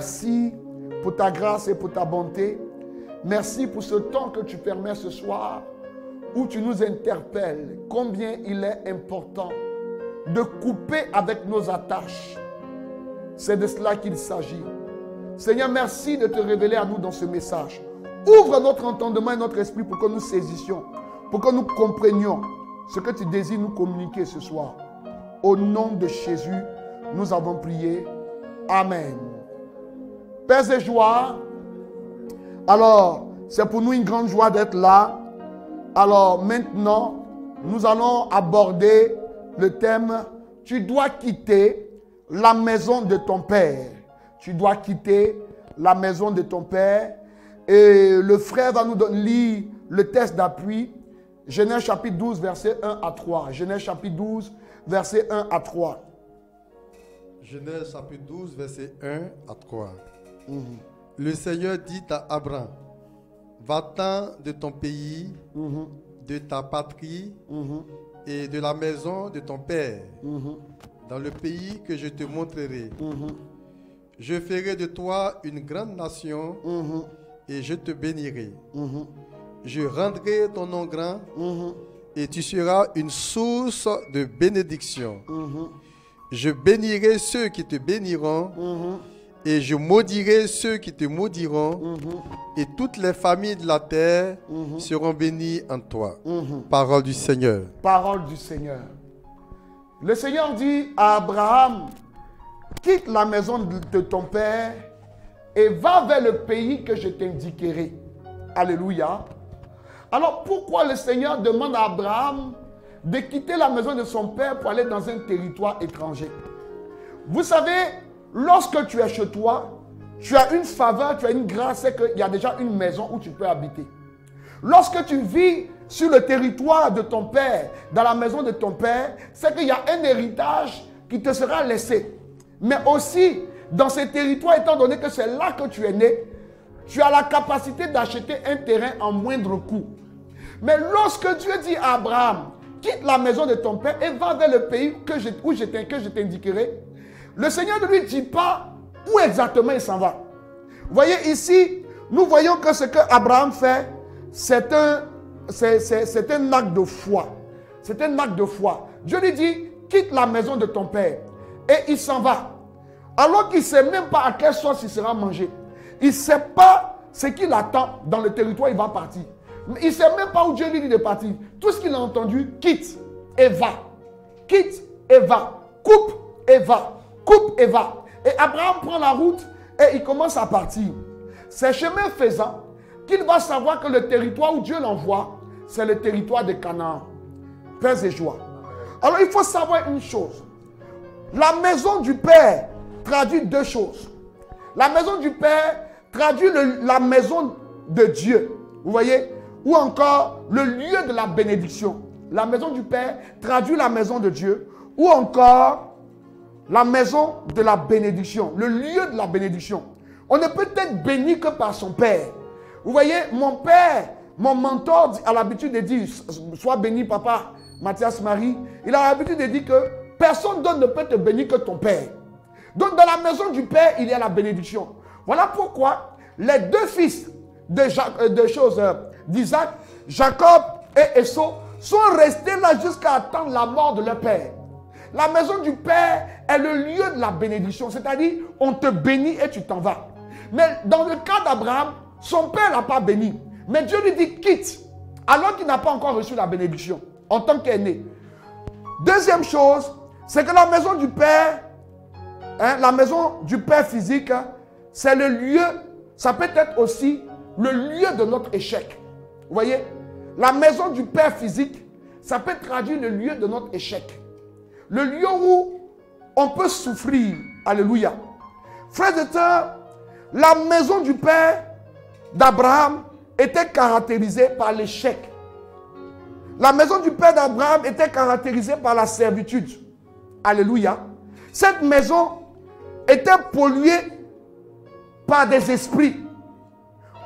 Merci pour ta grâce et pour ta bonté. Merci pour ce temps que tu permets ce soir où tu nous interpelles combien il est important de couper avec nos attaches. C'est de cela qu'il s'agit. Seigneur, merci de te révéler à nous dans ce message. Ouvre notre entendement et notre esprit pour que nous saisissions, pour que nous comprenions ce que tu désires nous communiquer ce soir. Au nom de Jésus, nous avons prié. Amen. Pères et joie, alors c'est pour nous une grande joie d'être là. Alors maintenant, nous allons aborder le thème Tu dois quitter la maison de ton père. Tu dois quitter la maison de ton père. Et le frère va nous donner, lire le texte d'appui. Genèse chapitre 12, verset 1 à 3. Genèse chapitre 12, verset 1 à 3. Genèse chapitre 12, verset 1 à 3. Le Seigneur dit à Abraham, va-t'en de ton pays, de ta patrie et de la maison de ton père, dans le pays que je te montrerai. Je ferai de toi une grande nation et je te bénirai. Je rendrai ton nom grand et tu seras une source de bénédiction. Je bénirai ceux qui te béniront et je maudirai ceux qui te maudiront et toutes les familles de la terre seront bénies en toi. Parole du Seigneur. Parole du Seigneur. Le Seigneur dit à Abraham, quitte la maison de de ton père et va vers le pays que je t'indiquerai. Alléluia. Alors pourquoi le Seigneur demande à Abraham de quitter la maison de son père pour aller dans un territoire étranger? Vous savez, lorsque tu es chez toi, tu as une faveur, tu as une grâce, c'est qu'il y a déjà une maison où tu peux habiter. Lorsque tu vis sur le territoire de ton père, dans la maison de ton père, c'est qu'il y a un héritage qui te sera laissé. Mais aussi, dans ce territoire, étant donné que c'est là que tu es né, tu as la capacité d'acheter un terrain en moindre coût. Mais lorsque Dieu dit à Abraham, quitte la maison de ton père et va vers le pays que où je t'indiquerai, le Seigneur ne lui dit pas où exactement il s'en va. Voyez ici, nous voyons que ce que Abraham fait, c'est un, c'est, un acte de foi. C'est un acte de foi. Dieu lui dit, quitte la maison de ton père. Et il s'en va. Alors qu'il ne sait même pas à quelle sauce il sera mangé. Il ne sait pas ce qu'il attend dans le territoire il va partir. Il ne sait même pas où Dieu lui dit de partir. Tout ce qu'il a entendu, quitte et va. Quitte et va. Coupe et va. Coupe et va. Et Abraham prend la route et il commence à partir. C'est chemin faisant qu'il va savoir que le territoire où Dieu l'envoie, c'est le territoire de Canaan. Paix et joie. Alors il faut savoir une chose. La maison du Père traduit deux choses. La maison du Père traduit la maison de Dieu. Vous voyez? Ou encore le lieu de la bénédiction. La maison du Père traduit la maison de Dieu. Ou encore la maison de la bénédiction. Le lieu de la bénédiction. On ne peut être béni que par son Père. Vous voyez, mon Père, mon mentor a l'habitude de dire, sois béni papa, Mathias Marie. Il a l'habitude de dire que personne d'autre ne peut te bénir que ton Père. Donc dans la maison du Père, il y a la bénédiction. Voilà pourquoi les deux fils de, euh, de choses euh, d'Isaac, Jacob et Esau, sont restés là jusqu'à attendre la mort de leur père. La maison du Père est le lieu de la bénédiction, c'est-à-dire on te bénit et tu t'en vas. Mais dans le cas d'Abraham, son père n'a pas béni. Mais Dieu lui dit quitte, alors qu'il n'a pas encore reçu la bénédiction en tant qu'aîné. Deuxième chose, c'est que la maison du Père, hein, la maison du Père physique, hein, c'est le lieu, ça peut être aussi le lieu de notre échec. Vous voyez? La maison du Père physique, ça peut traduire le lieu de notre échec. Le lieu où on peut souffrir. Alléluia. Frères et sœurs, la maison du père d'Abraham était caractérisée par l'échec. La maison du père d'Abraham était caractérisée par la servitude. Alléluia. Cette maison était polluée par des esprits.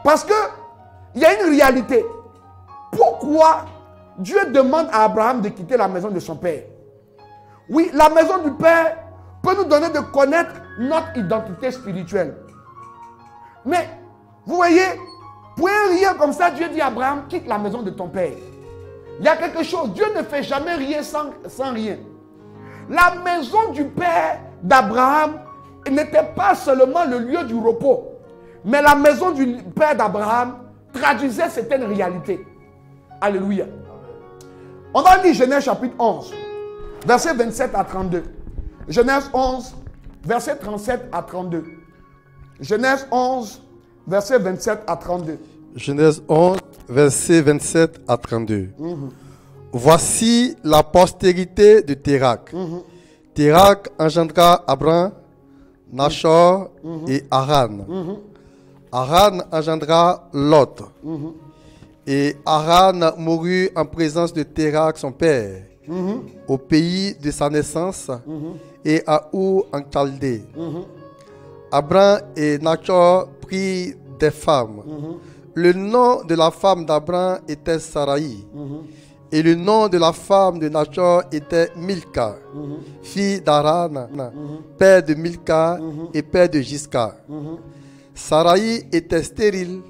Parce que il y a une réalité. Pourquoi Dieu demande à Abraham de quitter la maison de son père? Oui, la maison du père peut nous donner de connaître notre identité spirituelle. Mais, vous voyez, pour un rien comme ça, Dieu dit à Abraham, quitte la maison de ton père. Il y a quelque chose, Dieu ne fait jamais rien sans, sans rien. La maison du père d'Abraham n'était pas seulement le lieu du repos, mais la maison du père d'Abraham traduisait certaines réalités. Alléluia. On va lire Genèse chapitre 11, verset 27 à 32. Genèse 11, verset 37 à 32. Genèse 11, verset 27 à 32. Genèse 11, verset 27 à 32. Voici la postérité de Térak. Térak engendra Abraham, Nachor et Haran. Haran engendra Lot. Et Haran mourut en présence de Térak, son père, au pays de sa naissance, et à Our en Chaldée. Abraham et Nachor prirent des femmes. Le nom de la femme d'Abraham était Sarai. Et le nom de la femme de Nachor était Milka, fille d'Aran, père de Milka et père de Gisca. Sarai était stérile,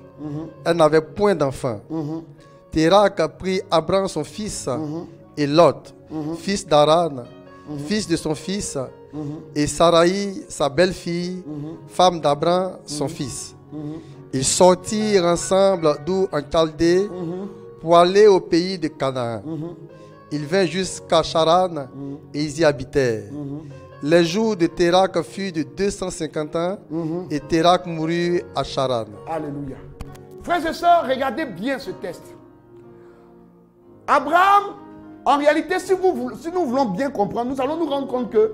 elle n'avait point d'enfant. Térak prit Abraham son fils et Lot, fils d'Aran, fils de son fils, et Sarai, sa belle-fille, femme d'Abraham, son fils. Ils sortirent ensemble d'où en Chaldée pour aller au pays de Canaan. Ils vinrent jusqu'à Charan et ils y habitèrent. Les jours de Térak furent de 250 ans et Térak mourut à Charan. Alléluia. Frères et sœurs, regardez bien ce test. Abraham, en réalité, si, nous voulons bien comprendre, nous allons nous rendre compte que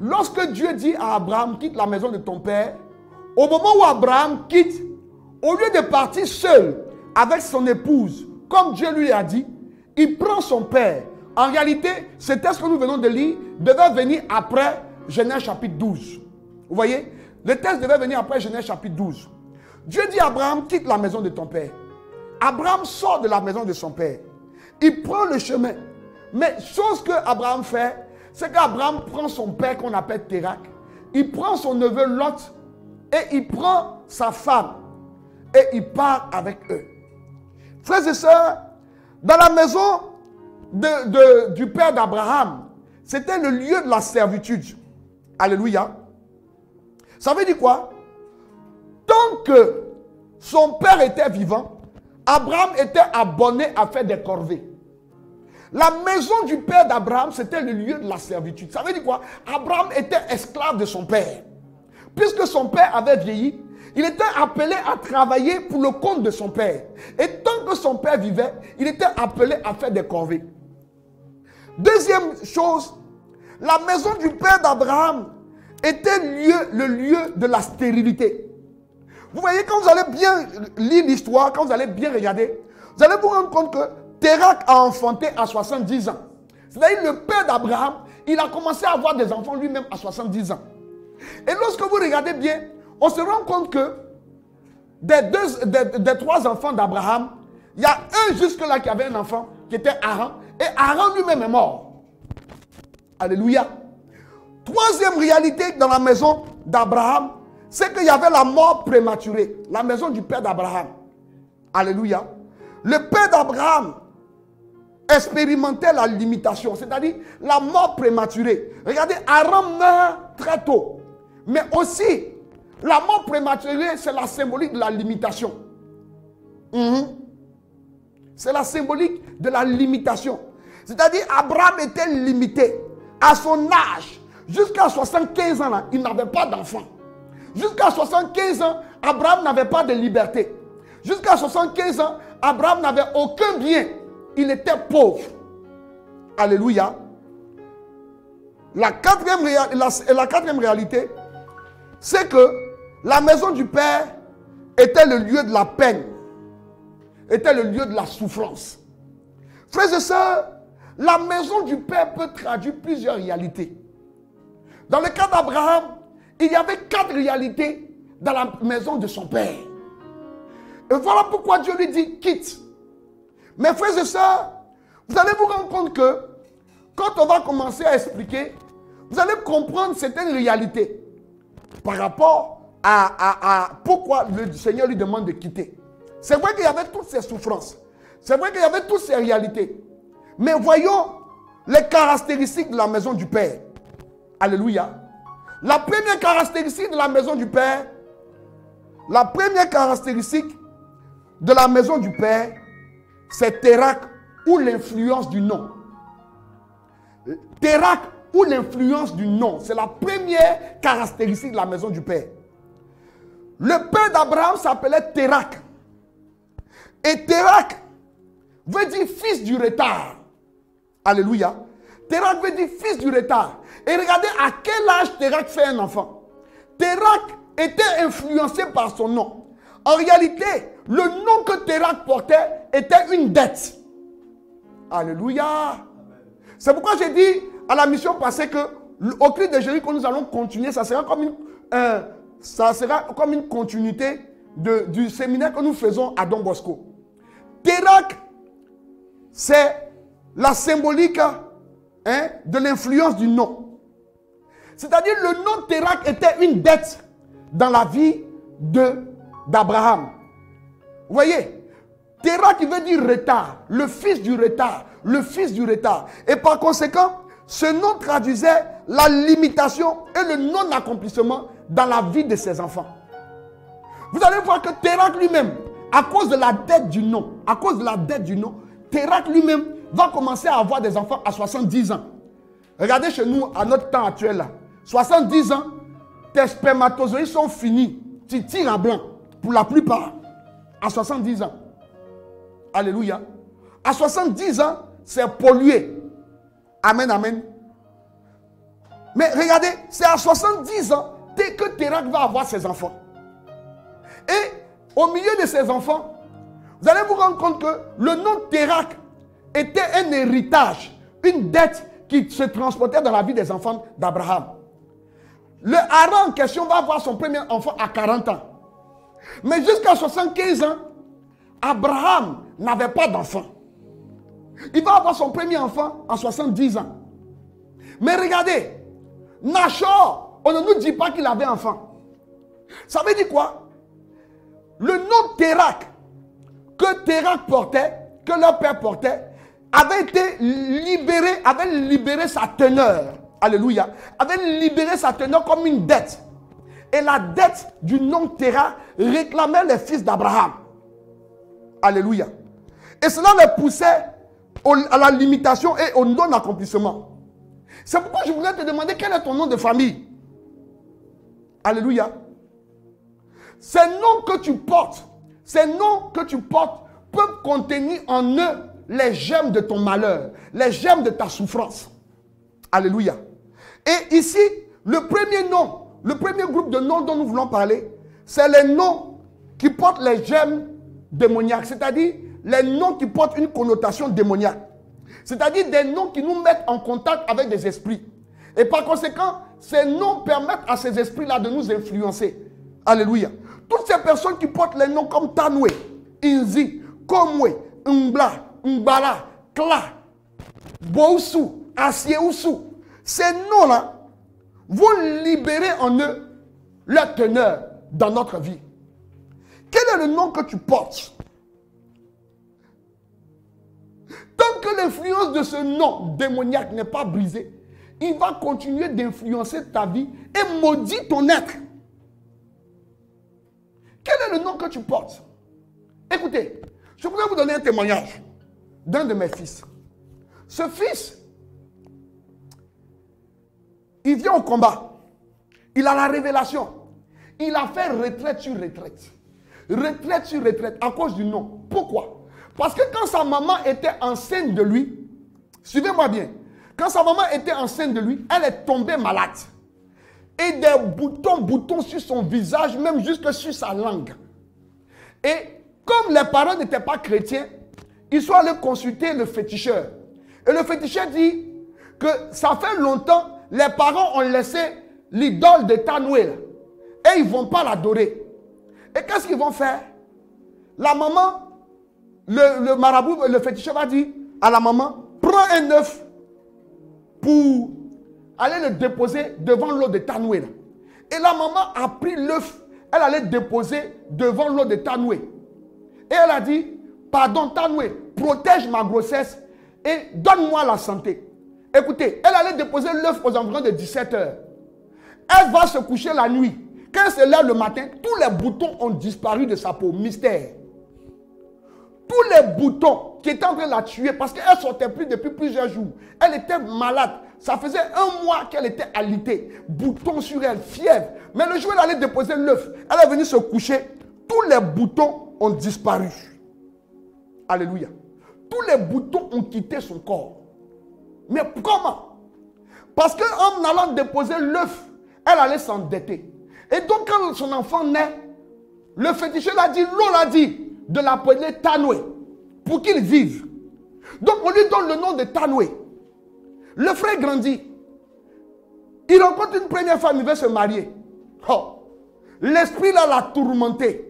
lorsque Dieu dit à Abraham, quitte la maison de ton père, au moment où Abraham quitte, au lieu de partir seul avec son épouse, comme Dieu lui a dit, il prend son père. En réalité, ce texte que nous venons de lire devait venir après Genèse chapitre 12. Vous voyez? Le texte devait venir après Genèse chapitre 12. Dieu dit à Abraham, quitte la maison de ton père. Abraham sort de la maison de son père. Il prend le chemin. Mais chose que Abraham fait, c'est qu'Abraham prend son père qu'on appelle Térak. Il prend son neveu Lot et il prend sa femme et il part avec eux. Frères et sœurs, dans la maison du père d'Abraham, c'était le lieu de la servitude. Alléluia. Ça veut dire quoi? Tant que son père était vivant, Abraham était abonné à faire des corvées. La maison du père d'Abraham, c'était le lieu de la servitude. Ça veut dire quoi? Abraham était esclave de son père. Puisque son père avait vieilli, il était appelé à travailler pour le compte de son père. Et tant que son père vivait, il était appelé à faire des corvées. Deuxième chose, la maison du père d'Abraham était le lieu de la stérilité. Vous voyez, quand vous allez bien lire l'histoire, quand vous allez bien regarder, vous allez vous rendre compte que Térak a enfanté à 70 ans. C'est-à-dire le père d'Abraham, il a commencé à avoir des enfants lui-même à 70 ans. Et lorsque vous regardez bien, on se rend compte que des, deux, des, trois enfants d'Abraham, il y a un jusque-là qui avait un enfant, qui était Aaron, et Aaron lui-même est mort. Alléluia. Troisième réalité dans la maison d'Abraham, c'est qu'il y avait la mort prématurée. La maison du père d'Abraham. Alléluia. Le père d'Abraham expérimentait la limitation, c'est-à-dire la mort prématurée. Regardez, Aaron meurt très tôt. Mais aussi, la mort prématurée, c'est la symbolique de la limitation. Mhm. C'est la symbolique de la limitation. C'est-à-dire, Abraham était limité. À son âge, jusqu'à 75 ans, là, il n'avait pas d'enfant. Jusqu'à 75 ans, Abraham n'avait pas de liberté. Jusqu'à 75 ans, Abraham n'avait aucun bien. Il était pauvre. Alléluia. La quatrième, réalité, c'est que la maison du Père était le lieu de la peine, était le lieu de la souffrance. Frères et sœurs, la maison du Père peut traduire plusieurs réalités. Dans le cas d'Abraham, il y avait quatre réalités dans la maison de son Père. Et voilà pourquoi Dieu lui dit quitte. Mes frères et sœurs, vous allez vous rendre compte que quand on va commencer à expliquer, vous allez comprendre certaines réalités par rapport à, à- à pourquoi le Seigneur lui demande de quitter. C'est vrai qu'il y avait toutes ces souffrances. C'est vrai qu'il y avait toutes ces réalités. Mais voyons les caractéristiques de la maison du Père. Alléluia. La première caractéristique de la maison du Père, la première caractéristique de la maison du Père, c'est Térac ou l'influence du nom. Térac ou l'influence du nom, c'est la première caractéristique de la maison du Père. Le père d'Abraham s'appelait Térac. Et Térac veut dire fils du retard. Alléluia. Térac veut dire fils du retard. Et regardez à quel âge Térac fait un enfant. Térac était influencé par son nom. En réalité, le nom que Térac portait était une dette. Alléluia. C'est pourquoi j'ai dit à la mission passée que au cri de Jésus que nous allons continuer, ça sera comme une, continuité de- du séminaire que nous faisons à Don Bosco. Térac, c'est la symbolique hein, de l'influence du nom. C'est-à-dire le nom Térac était une dette dans la vie d'Abraham. Vous voyez? Térac qui veut dire retard, le fils du retard, le fils du retard. Et par conséquent, ce nom traduisait la limitation et le non-accomplissement dans la vie de ses enfants. Vous allez voir que Térac lui-même, à cause de la dette du nom, à cause de la dette du nom, Térac lui-même va commencer à avoir des enfants à 70 ans. Regardez chez nous, à notre temps actuel, là. 70 ans, tes spermatozoïdes sont finis. Tu tires à blanc, pour la plupart, à 70 ans. Alléluia. À 70 ans, c'est pollué. Amen, amen. Mais regardez, c'est à 70 ans dès que Térac va avoir ses enfants. Et au milieu de ses enfants, vous allez vous rendre compte que le nom Térac était un héritage, une dette qui se transportait dans la vie des enfants d'Abraham. Le Haran en question va avoir son premier enfant à 40 ans. Mais jusqu'à 75 ans, Abraham n'avait pas d'enfant. Il va avoir son premier enfant à 70 ans. Mais regardez, Nachor, on ne nous dit pas qu'il avait enfant. Ça veut dire quoi? Le nom Térac que Térac portait, que leur père portait, avait été libéré, avait libéré sa teneur. Alléluia. Avait libéré sa teneur comme une dette. Et la dette du nom Térac réclamait les fils d'Abraham. Alléluia. Et cela les poussait à la limitation et au non-accomplissement. C'est pourquoi je voulais te demander quel est ton nom de famille. Alléluia. Ces noms que tu portes, ces noms que tu portes peuvent contenir en eux les gemmes de ton malheur, les gemmes de ta souffrance. Alléluia. Et ici, le premier nom, le premier groupe de noms dont nous voulons parler, c'est les noms qui portent les gemmes démoniaques, c'est-à-dire les noms qui portent une connotation démoniaque. C'est-à-dire des noms qui nous mettent en contact avec des esprits. Et par conséquent, ces noms permettent à ces esprits-là de nous influencer. Alléluia. Toutes ces personnes qui portent les noms comme Tanwe, Inzi, Komwe, Mbla, Mbala, Kla, Boussou, Asieusu, ces noms-là vont libérer en eux leur teneur dans notre vie. Quel est le nom que tu portes? Que l'influence de ce nom démoniaque n'est pas brisée, il va continuer d'influencer ta vie et maudit ton être. Quel est le nom que tu portes? Écoutez, je voudrais vous donner un témoignage d'un de mes fils. Ce fils, il vient au combat. Il a la révélation. Il a fait retraite sur retraite. Retraite sur retraite à cause du nom. Pourquoi? Parce que quand sa maman était enceinte de lui, suivez-moi bien, quand sa maman était enceinte de lui, elle est tombée malade. Et des boutons, boutons sur son visage, même jusque sur sa langue. Et comme les parents n'étaient pas chrétiens, ils sont allés consulter le féticheur. Et le féticheur dit que ça fait longtemps, les parents ont laissé l'idole de Tanouel. Et ils ne vont pas l'adorer. Et qu'est-ce qu'ils vont faire? La maman, le, marabout, le féticheur va dire à la maman, prends un œuf pour aller le déposer devant l'eau de Tanoué. Et la maman a pris l'œuf, elle allait déposer devant l'eau de Tanoué. Et elle a dit, pardon Tanoué, protège ma grossesse et donne-moi la santé. Écoutez, elle allait déposer l'œuf aux environs de 17 heures. Elle va se coucher la nuit. Quand elle se lève le matin, tous les boutons ont disparu de sa peau. Mystère. Tous les boutons qui étaient en train de la tuer parce qu'elle ne sortait plus depuis plusieurs jours. Elle était malade. Ça faisait un mois qu'elle était alitée. Boutons sur elle, fièvre. Mais le jour où elle allait déposer l'œuf, elle est venue se coucher. Tous les boutons ont disparu. Alléluia. Tous les boutons ont quitté son corps. Mais comment? Parce qu'en allant déposer l'œuf, elle allait s'endetter. Et donc quand son enfant naît, le féticheur l'a dit, l'eau l'a dit, de l'appeler Tanoué, pour qu'il vive. Donc on lui donne le nom de Tanoué. Le frère grandit. Il rencontre une première femme, il veut se marier. Oh. L'esprit l'a tourmenté.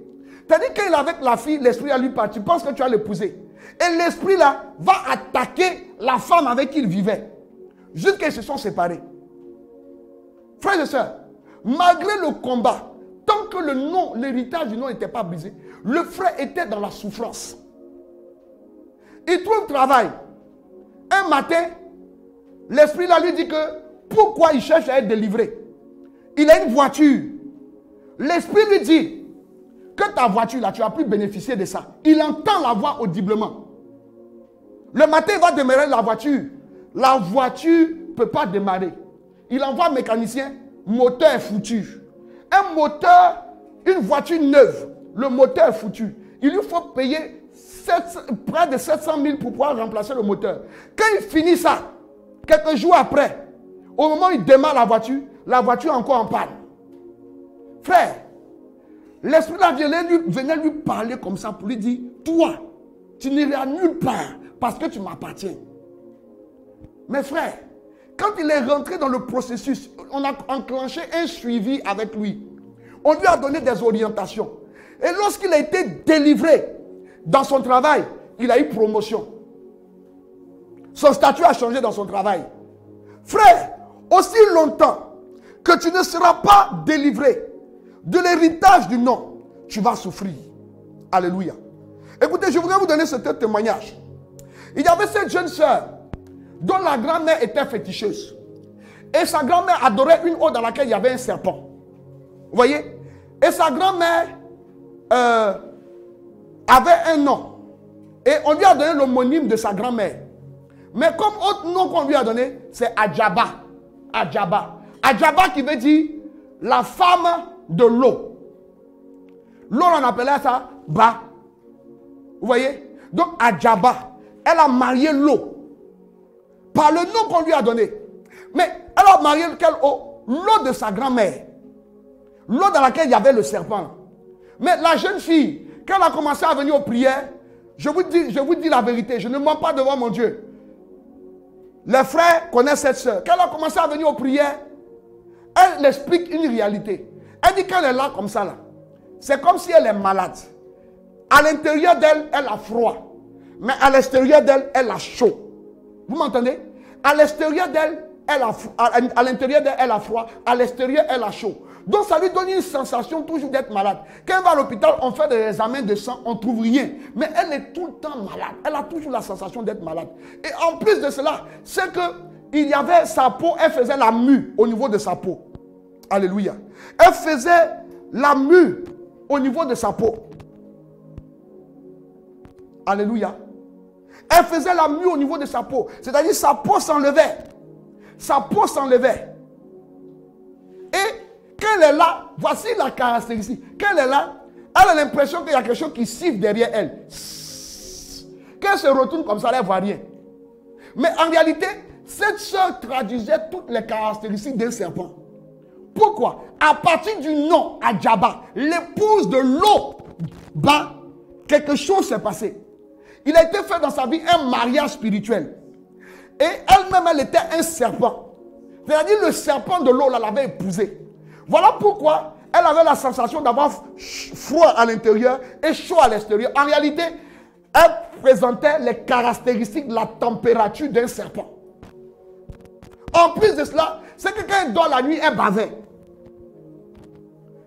C'est-à-dire qu'il est avec la fille, l'esprit a lui parti. Tu penses que tu vas l'épouser. Et l'esprit là va attaquer la femme avec qui il vivait. Jusqu'à qu'ils se sont séparés. Frères et sœurs, malgré le combat, tant que le nom, l'héritage du nom n'était pas brisé, le frère était dans la souffrance. Il trouve travail. Un matin, l'esprit là lui dit que pourquoi il cherche à être délivré? Il a une voiture. L'esprit lui dit que ta voiture là, tu as pu bénéficier de ça. Il entend la voix audiblement. Le matin, il va démarrer la voiture. La voiture ne peut pas démarrer. Il envoie un mécanicien, moteur foutu. Un moteur, une voiture neuve, le moteur est foutu. Il lui faut payer 700 près de 700 000 pour pouvoir remplacer le moteur. Quand il finit ça, quelques jours après, au moment où il démarre la voiture, la voiture encore en panne. Frère, l'esprit de la lui, venait lui parler comme ça pour lui dire, toi, tu n'iras nulle part parce que tu m'appartiens. Mes frères, quand il est rentré dans le processus, on a enclenché un suivi avec lui. On lui a donné des orientations. Et lorsqu'il a été délivré dans son travail, il a eu promotion. Son statut a changé dans son travail. Frère, aussi longtemps que tu ne seras pas délivré de l'héritage du nom, tu vas souffrir. Alléluia. Écoutez, je voudrais vous donner ce témoignage. Il y avait cette jeune sœur dont la grand-mère était féticheuse. Et sa grand-mère adorait une eau dans laquelle il y avait un serpent. Vous voyez? Et sa grand-mère euh, avait un nom. Et on lui a donné l'homonyme de sa grand-mère. Mais comme autre nom qu'on lui a donné, c'est Adjaba. Adjaba. Adjaba qui veut dire la femme de l'eau. L'eau, on appelait ça Ba. Vous voyez? Donc Adjaba, elle a marié l'eau. Par le nom qu'on lui a donné. Mais elle a marié quelle eau? L'eau de sa grand-mère. L'eau dans laquelle il y avait le serpent. Mais la jeune fille, quand elle a commencé à venir aux prières, je vous dis, je vous dis la vérité, je ne mens pas devant mon Dieu. Les frères connaissent cette soeur. Quand elle a commencé à venir aux prières, elle explique une réalité. Elle dit qu'elle est là comme ça là. C'est comme si elle est malade. À l'intérieur d'elle, elle a froid. Mais à l'extérieur d'elle, elle a chaud. Vous m'entendez? À l'extérieur d'elle, elle a à l'intérieur d'elle, elle a froid. À l'extérieur, elle a chaud. Donc ça lui donne une sensation toujours d'être malade. Quand elle va à l'hôpital, on fait des examens de sang, on ne trouve rien. Mais elle est tout le temps malade. Elle a toujours la sensation d'être malade. Et en plus de cela, c'est que il y avait sa peau, elle faisait la mue au niveau de sa peau. Alléluia. Elle faisait la mue au niveau de sa peau. Alléluia. Elle faisait la mue au niveau de sa peau. C'est-à-dire sa peau s'enlevait. Sa peau s'enlevait. Et quand elle est là, voici la caractéristique. Quand elle est là, elle a l'impression qu'il y a quelque chose qui siffle derrière elle. Quand elle se retourne comme ça, elle ne voit rien. Mais en réalité, cette soeur traduisait toutes les caractéristiques d'un serpent. Pourquoi? À partir du nom Adjaba, l'épouse de l'eau, bah, quelque chose s'est passé. Il a été fait dans sa vie un mariage spirituel. Et elle-même, elle était un serpent. C'est-à-dire le serpent de l'eau, là, l'avait épousé. Voilà pourquoi elle avait la sensation d'avoir froid à l'intérieur et chaud à l'extérieur. En réalité, elle présentait les caractéristiques de la température d'un serpent. En plus de cela, c'est que quand elle dort la nuit, elle bavait.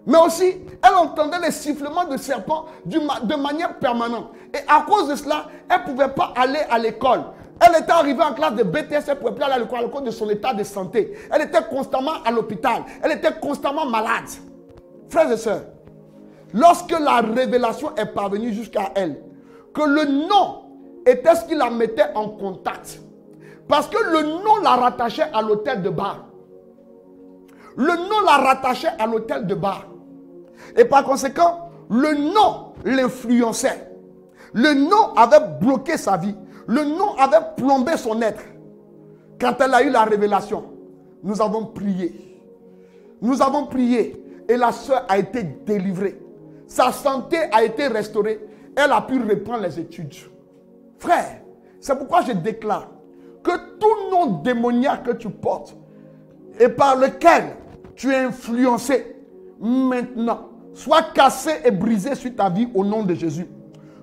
Mais aussi, elle entendait les sifflements de serpents de manière permanente. Et à cause de cela, elle ne pouvait pas aller à l'école. Elle était arrivée en classe de BTS, plus aller à l'école à cause de son état de santé. Elle était constamment à l'hôpital. Elle était constamment malade. Frères et sœurs, lorsque la révélation est parvenue jusqu'à elle, que le nom était ce qui la mettait en contact. Parce que le nom la rattachait à l'hôtel de bar. Le nom la rattachait à l'hôtel de bar. Et par conséquent, le nom l'influençait. Le nom avait bloqué sa vie. Le nom avait plombé son être. Quand elle a eu la révélation, nous avons prié. Nous avons prié et la soeur a été délivrée. Sa santé a été restaurée. Elle a pu reprendre les études. Frère, c'est pourquoi je déclare que tout nom démoniaque que tu portes et par lequel tu es influencé maintenant soit cassé et brisé sur ta vie au nom de Jésus.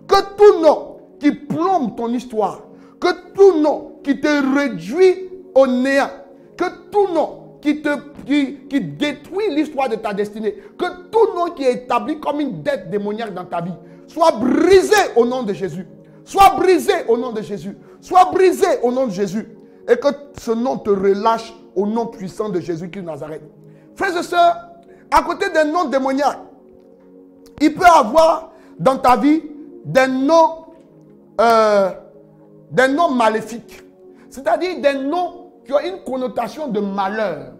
Que tout nom qui plombe ton histoire, que tout nom qui te réduit au néant, que tout nom qui, te, qui, détruit l'histoire de ta destinée, que tout nom qui est établi comme une dette démoniaque dans ta vie, soit brisé au nom de Jésus. Soit brisé au nom de Jésus. Soit brisé au nom de Jésus. Et que ce nom te relâche au nom puissant de Jésus-Christ Nazareth. Frères et sœurs, à côté des noms démoniaques, il peut y avoir dans ta vie des noms, euh, des noms maléfiques. C'est-à-dire des noms qui ont une connotation de malheur.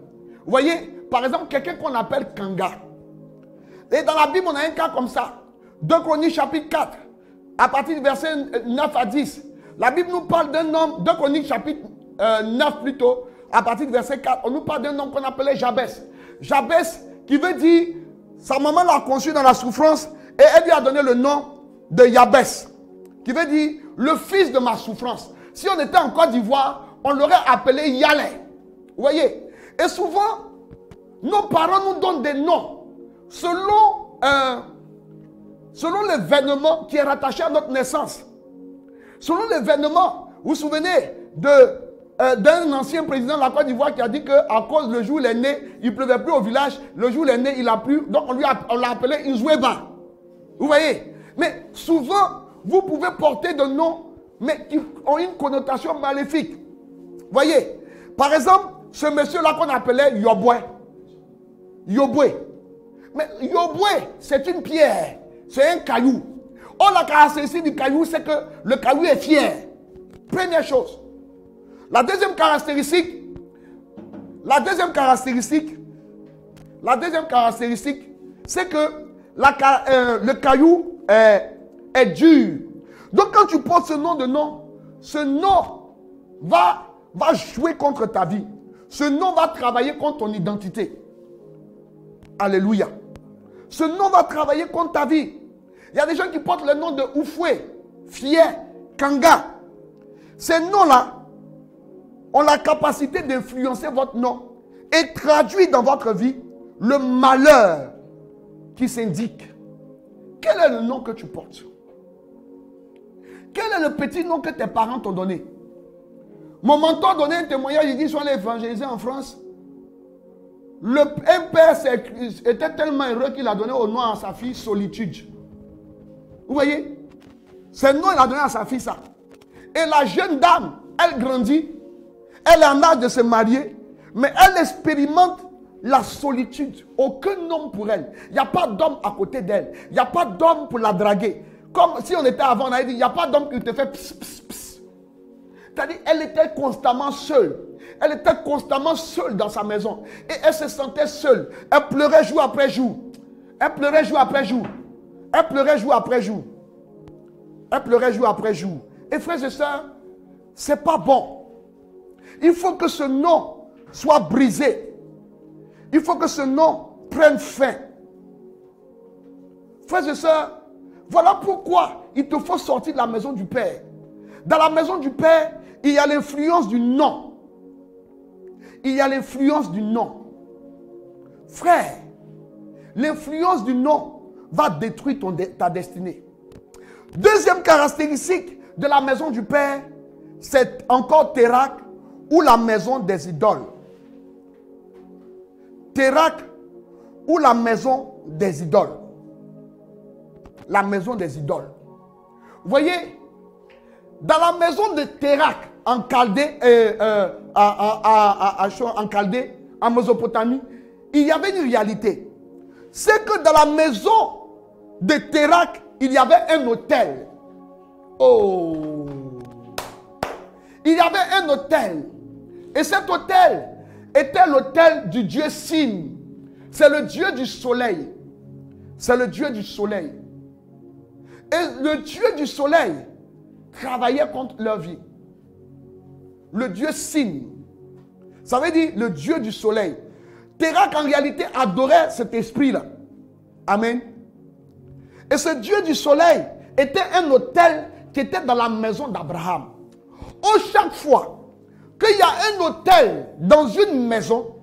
Vous voyez, par exemple, quelqu'un qu'on appelle Kanga. Et dans la Bible, on a un cas comme ça. 2 Chroniques chapitre 4, à partir du verset 9 à 10. La Bible nous parle d'un homme, 2 Chroniques chapitre euh, 9 plutôt, à partir du verset 4. On nous parle d'un homme qu'on appelait Jabès. Jabès qui veut dire, sa maman l'a conçu dans la souffrance et elle lui a donné le nom de Yabès, qui veut dire le fils de ma souffrance. Si on était en Côte d'Ivoire, on l'aurait appelé Yalé. Vous voyez? Et souvent, nos parents nous donnent des noms selon, euh, selon l'événement qui est rattaché à notre naissance. Selon l'événement, vous vous souvenez de, euh, d'un ancien président de la Côte d'Ivoire qui a dit qu'à cause le jour où il est né, il ne pleuvait plus au village. Le jour où il est né, il a plu. Donc on, l'a appelé Inzoueba. Vous voyez? Mais souvent, vous pouvez porter des noms, mais qui ont une connotation maléfique. Voyez Par exemple, ce monsieur-là qu'on appelait Yoboué. Yoboué. Mais Yoboué, c'est une pierre. C'est un caillou. Oh, la caractéristique du caillou, c'est que le caillou est fier. Première chose. La deuxième caractéristique, la deuxième caractéristique, la deuxième caractéristique, c'est que euh, le caillou est, est dur. Donc quand tu portes ce nom de nom, ce nom va, va jouer contre ta vie. Ce nom va travailler contre ton identité. Alléluia. Ce nom va travailler contre ta vie. Il y a des gens qui portent le nom de Oufoué, Fier, Kanga. Ces noms-là ont la capacité d'influencer votre nom et traduit dans votre vie le malheur qui s'indique. Quel est le nom que tu portes? Quel est le petit nom que tes parents t'ont donné Mon mentor donnait un témoignage, il dit, soit allé évangéliser en France. Un père était tellement heureux qu'il a donné au nom à sa fille solitude. Vous voyez? C'est nom il a donné à sa fille ça. Et la jeune dame, elle grandit, elle est en âge de se marier, mais elle expérimente la solitude. Aucun homme pour elle. Il n'y a pas d'homme à côté d'elle. Il n'y a pas d'homme pour la draguer. Comme si on était avant, on avait dit, il n'y a pas d'homme qui te fait pss, pss, pss. C'est-à-dire, elle était constamment seule. Elle était constamment seule dans sa maison. Et elle se sentait seule. Elle pleurait jour après jour. Elle pleurait jour après jour. Elle pleurait jour après jour. Elle pleurait jour après jour. Et frères et sœurs, c'est pas bon. Il faut que ce nom soit brisé. Il faut que ce nom prenne fin. Frères et sœurs, voilà pourquoi il te faut sortir de la maison du Père. Dans la maison du Père, il y a l'influence du nom. Il y a l'influence du nom. Frère, l'influence du nom va détruire ta destinée. Deuxième caractéristique de la maison du Père, c'est encore Térac ou la maison des idoles. Térac ou la maison des idoles. La maison des idoles. Vous voyez, dans la maison de Térac en Chaldée, euh, euh, en Chaldée, en Mésopotamie, il y avait une réalité. C'est que dans la maison de Térac, il y avait un hôtel. Oh! Il y avait un hôtel. Et cet hôtel était l'hôtel du dieu Sin. C'est le dieu du soleil. C'est le dieu du soleil. Et le dieu du soleil travaillait contre leur vie. Le dieu Sin. Ça veut dire le dieu du soleil. Térac en réalité adorait cet esprit-là. Amen. Et ce Dieu du soleil était un hôtel qui était dans la maison d'Abraham. Au chaque fois qu'il y a un hôtel dans une maison,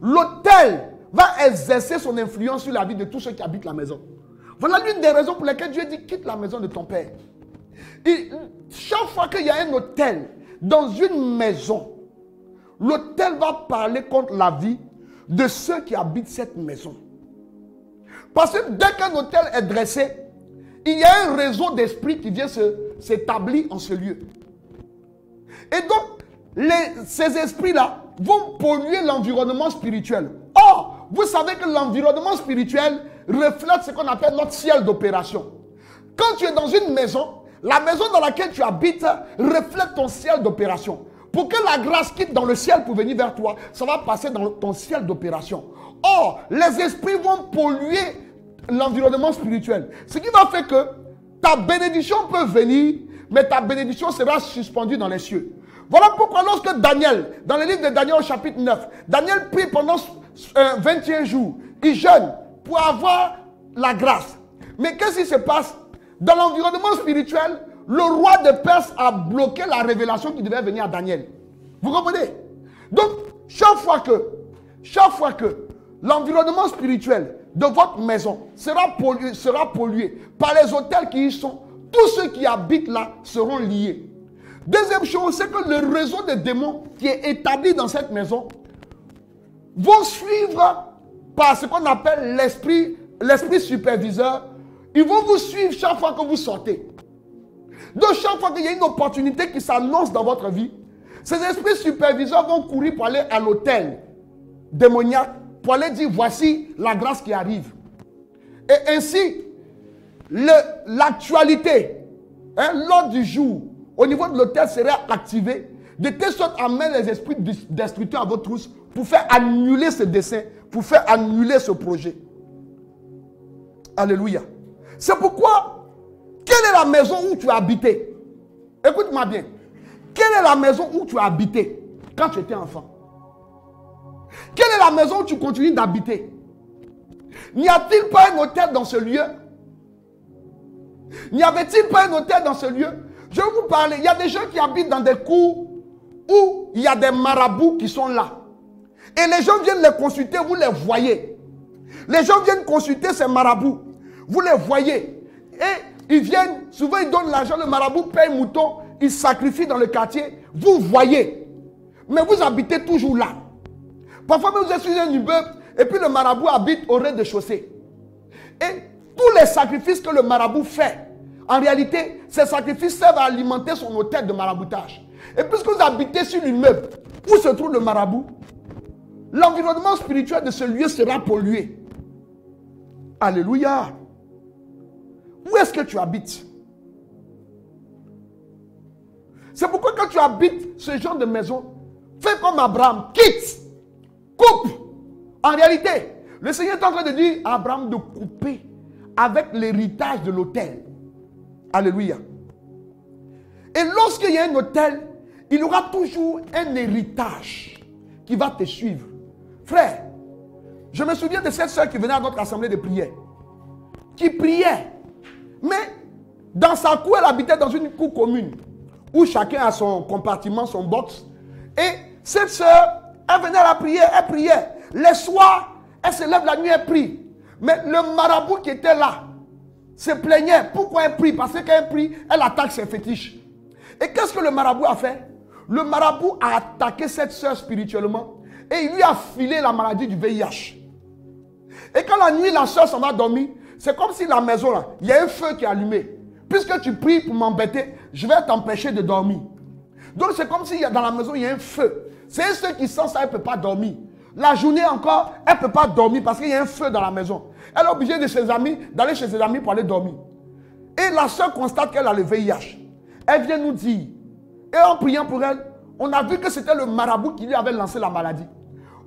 l'hôtel va exercer son influence sur la vie de tous ceux qui habitent la maison. Voilà l'une des raisons pour lesquelles Dieu dit quitte la maison de ton père. Chaque fois qu'il y a un hôtel dans une maison, l'hôtel va parler contre la vie de ceux qui habitent cette maison. Parce que dès qu'un hôtel est dressé, il y a un réseau d'esprit qui vient s'établir en ce lieu. Et donc, ces esprits-là vont polluer l'environnement spirituel. Or, vous savez que l'environnement spirituel reflète ce qu'on appelle notre ciel d'opération. Quand tu es dans une maison, la maison dans laquelle tu habites reflète ton ciel d'opération. Pour que la grâce quitte dans le ciel pour venir vers toi, ça va passer dans ton ciel d'opération. Or, les esprits vont polluer l'environnement spirituel. Ce qui va faire que ta bénédiction peut venir, mais ta bénédiction sera suspendue dans les cieux. Voilà pourquoi lorsque Daniel, dans le livre de Daniel au chapitre 9, Daniel prie pendant euh, 21 jours, il jeûne pour avoir la grâce. Mais qu'est-ce qui se passe? Dans l'environnement spirituel, le roi de Perse a bloqué la révélation qui devait venir à Daniel. Vous comprenez? Donc, chaque fois que, chaque fois que l'environnement spirituel de votre maison sera pollué, sera pollué par les hôtels qui y sont, tous ceux qui habitent là seront liés. Deuxième chose, c'est que le réseau de démons qui est établi dans cette maison vont suivre par ce qu'on appelle l'esprit, superviseur. Ils vont vous suivre chaque fois que vous sortez. Donc chaque fois qu'il y a une opportunité qui s'annonce dans votre vie, ces esprits superviseurs vont courir pour aller à l'hôtel démoniaque, pour aller dire voici la grâce qui arrive. Et ainsi, l'actualité, hein, l'ordre du jour, au niveau de l'hôtel sera activé, de telle sorte mettre les esprits destructeurs à votre trousse pour faire annuler ce dessin, pour faire annuler ce projet. Alléluia. C'est pourquoi, quelle est la maison où tu as habité? Écoute-moi bien. Quelle est la maison où tu as habité quand tu étais enfant? Quelle est la maison où tu continues d'habiter? N'y a-t-il pas un hôtel dans ce lieu? N'y avait-il pas un hôtel dans ce lieu? Je vais vous parler. Il y a des gens qui habitent dans des cours où il y a des marabouts qui sont là. Et les gens viennent les consulter, vous les voyez. Les gens viennent consulter ces marabouts. Vous les voyez. Et ils viennent, souvent ils donnent l'argent, le marabout paye mouton, il sacrifie dans le quartier. Vous voyez. Mais vous habitez toujours là. Parfois vous êtes sur un immeuble et puis le marabout habite au rez-de-chaussée. Et tous les sacrifices que le marabout fait, en réalité, ces sacrifices servent à alimenter son hôtel de maraboutage. Et puisque vous habitez sur l'immeuble où se trouve le marabout, l'environnement spirituel de ce lieu sera pollué. Alléluia. Où est-ce que tu habites? C'est pourquoi quand tu habites ce genre de maison, fais comme Abraham, quitte, coupe. En réalité, le Seigneur est en train de dire à Abraham de couper avec l'héritage de l'autel. Alléluia. Et lorsqu'il y a un hôtel, il y aura toujours un héritage qui va te suivre. Frère, je me souviens de cette soeur qui venait à notre assemblée de prière, qui priait. Mais dans sa cour, elle habitait dans une cour commune, où chacun a son compartiment, son box. Et cette soeur, elle venait à la prière, elle priait. Les soirs, elle se lève la nuit, elle prie. Mais le marabout qui était là se plaignait. Pourquoi elle prie? Parce qu'elle prie, elle attaque ses fétiches. Et qu'est-ce que le marabout a fait? Le marabout a attaqué cette soeur spirituellement et il lui a filé la maladie du VIH. Et quand la nuit, la soeur s'en va dormir, c'est comme si la maison, il y a un feu qui est allumé. Puisque tu pries pour m'embêter, je vais t'empêcher de dormir. Donc c'est comme si dans la maison, il y a un feu. C'est ceux qui sentent ça, elle ne peut pas dormir. La journée encore, elle ne peut pas dormir parce qu'il y a un feu dans la maison. Elle est obligée de ses amis, d'aller chez ses amis pour aller dormir. Et la soeur constate qu'elle a le VIH. Elle vient nous dire. Et en priant pour elle, on a vu que c'était le marabout qui lui avait lancé la maladie.